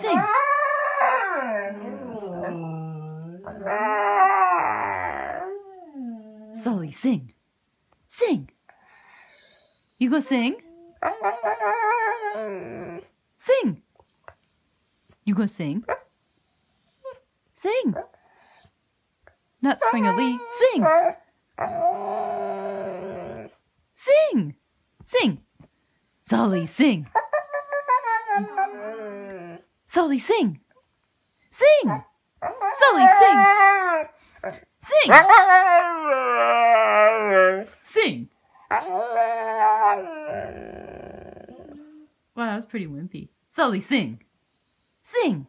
Sing. Sully, sing. Sing. You go sing? Sing. You go sing? Sing. Not spring a lee. Sing. Sing. Sing. Sully, sing. Sully, sing. Sing. Sully, sing. Sing. Sing. Wow, that was pretty wimpy. Sully, sing. Sing.